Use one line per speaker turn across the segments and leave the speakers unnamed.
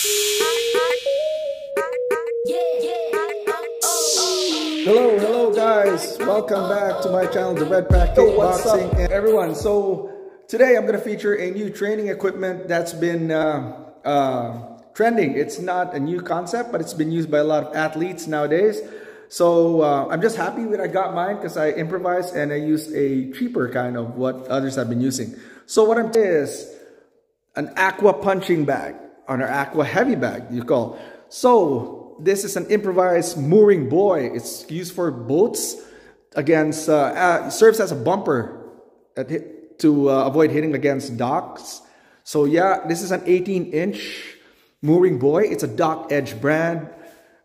Hello, hello guys. Welcome back to my channel, The Red Pack Kickboxing. And everyone, so today I'm going to feature a new training equipment that's been uh, uh, trending. It's not a new concept, but it's been used by a lot of athletes nowadays. So uh, I'm just happy that I got mine because I improvised and I used a cheaper kind of what others have been using. So what I'm is an aqua punching bag on our aqua heavy bag you call. So this is an improvised mooring buoy. It's used for boats against, uh, uh, serves as a bumper to uh, avoid hitting against docks. So yeah, this is an 18 inch mooring buoy. It's a dock edge brand.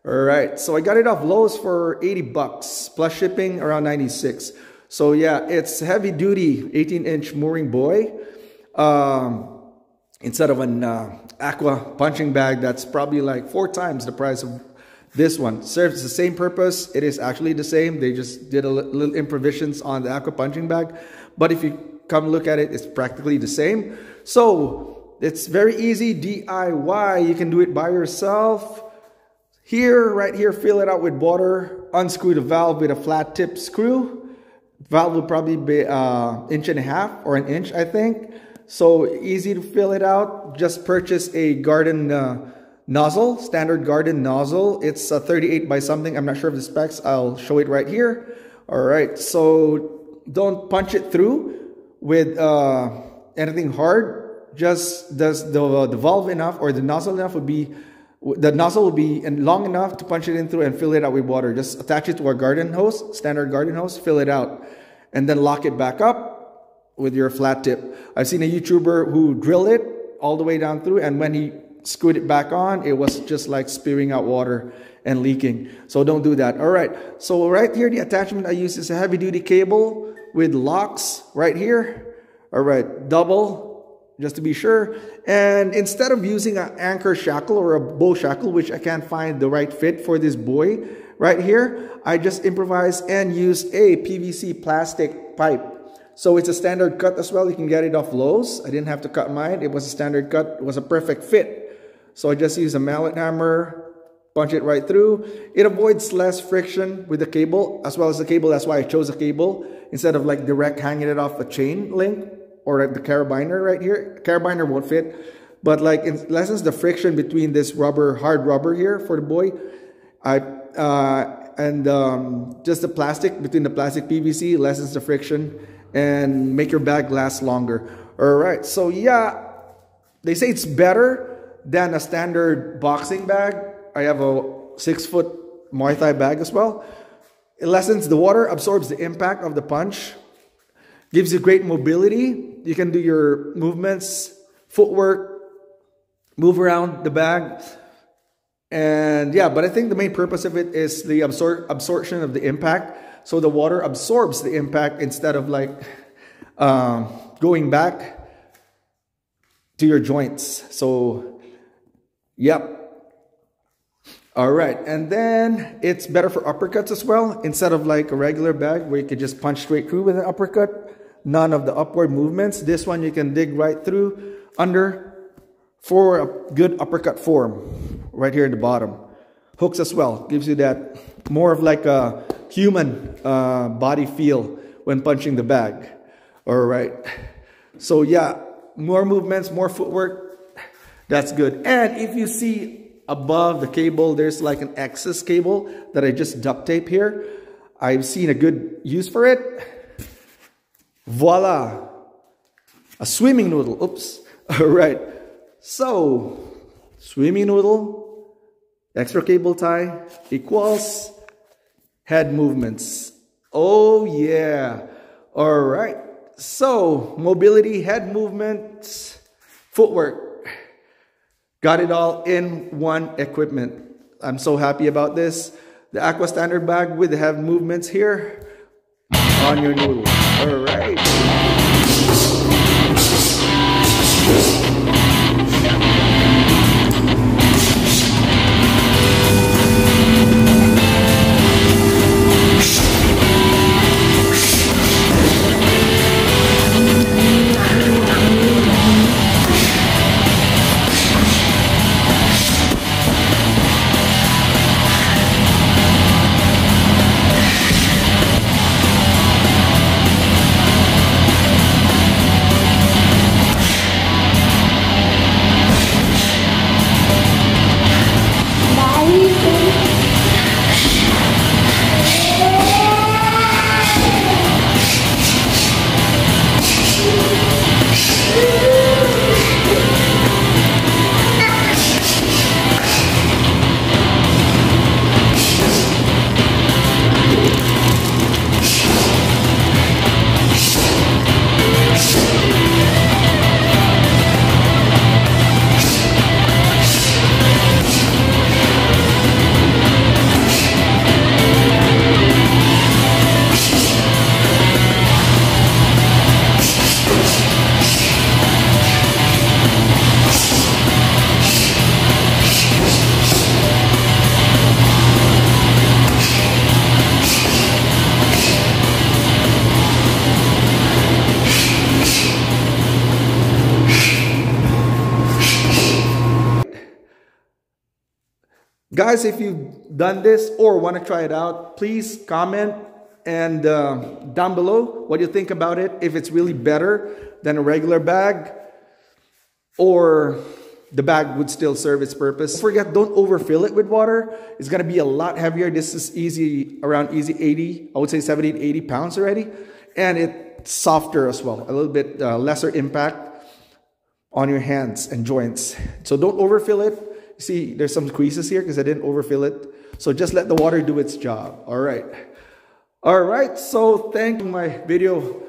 All right, so I got it off Lowe's for 80 bucks plus shipping around 96. So yeah, it's heavy duty 18 inch mooring buoy. Um, instead of an uh, aqua punching bag that's probably like four times the price of this one. Serves the same purpose. It is actually the same. They just did a little improvisations on the aqua punching bag. But if you come look at it, it's practically the same. So it's very easy DIY. You can do it by yourself. Here, right here, fill it out with water. Unscrew the valve with a flat tip screw. Valve will probably be uh, inch and a half or an inch, I think. So easy to fill it out. Just purchase a garden uh, nozzle, standard garden nozzle. It's a 38 by something. I'm not sure of the specs. I'll show it right here. All right. So don't punch it through with uh, anything hard. Just does the, the valve enough or the nozzle enough would be the nozzle will be long enough to punch it in through and fill it out with water. Just attach it to a garden hose, standard garden hose, fill it out, and then lock it back up with your flat tip. I've seen a YouTuber who drilled it all the way down through and when he screwed it back on, it was just like spewing out water and leaking. So don't do that. All right. So right here, the attachment I use is a heavy duty cable with locks right here. All right. Double just to be sure. And instead of using an anchor shackle or a bow shackle, which I can't find the right fit for this buoy right here, I just improvised and used a PVC plastic pipe so it's a standard cut as well. You can get it off Lowe's. I didn't have to cut mine. It was a standard cut. It was a perfect fit. So I just use a mallet hammer, punch it right through. It avoids less friction with the cable as well as the cable. That's why I chose a cable instead of like direct hanging it off a chain link or the carabiner right here. Carabiner won't fit. But like it lessens the friction between this rubber, hard rubber here for the buoy. I, uh, and um, just the plastic between the plastic PVC lessens the friction and make your bag last longer. All right, so yeah, they say it's better than a standard boxing bag. I have a six foot Muay Thai bag as well. It lessens the water, absorbs the impact of the punch, gives you great mobility. You can do your movements, footwork, move around the bag. And yeah, but I think the main purpose of it is the absor absorption of the impact so the water absorbs the impact instead of like um, going back to your joints. So, yep. All right, and then it's better for uppercuts as well. Instead of like a regular bag where you could just punch straight through with an uppercut, none of the upward movements. This one you can dig right through under for a good uppercut form right here in the bottom. Hooks as well, gives you that more of like a human uh, body feel when punching the bag. All right. So yeah, more movements, more footwork. That's good. And if you see above the cable, there's like an excess cable that I just duct tape here. I've seen a good use for it. Voila. A swimming noodle. Oops. All right. So, swimming noodle, extra cable tie equals head movements. Oh yeah. All right. So mobility, head movements, footwork. Got it all in one equipment. I'm so happy about this. The Aqua Standard bag with the head movements here on your noodle. All right. Guys, if you've done this or want to try it out, please comment and uh, down below what you think about it. If it's really better than a regular bag or the bag would still serve its purpose. Don't forget, don't overfill it with water. It's gonna be a lot heavier. This is easy, around easy 80, I would say 70 to 80 pounds already. And it's softer as well, a little bit uh, lesser impact on your hands and joints. So don't overfill it. See, there's some creases here because I didn't overfill it. So just let the water do its job. All right. All right. So thank my video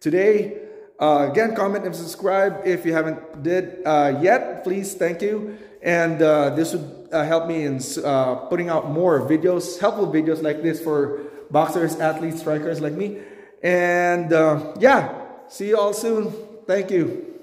today. Uh, again, comment and subscribe if you haven't did uh, yet. Please, thank you. And uh, this would uh, help me in uh, putting out more videos, helpful videos like this for boxers, athletes, strikers like me. And uh, yeah, see you all soon. Thank you.